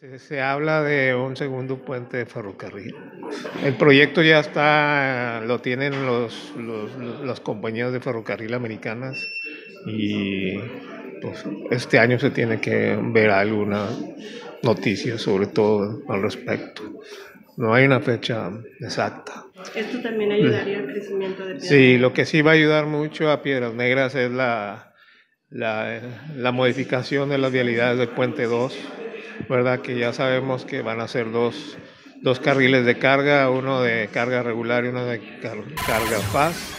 Se, se habla de un segundo puente de ferrocarril. El proyecto ya está, lo tienen los, los, las compañías de ferrocarril americanas y pues, este año se tiene que ver alguna noticia sobre todo al respecto. No hay una fecha exacta. Esto también ayudaría al crecimiento de Piedras Sí, lo que sí va a ayudar mucho a Piedras Negras es la, la, la modificación de las vialidades del puente 2, ¿verdad? Que ya sabemos que van a ser dos, dos carriles de carga, uno de carga regular y uno de car- carga fast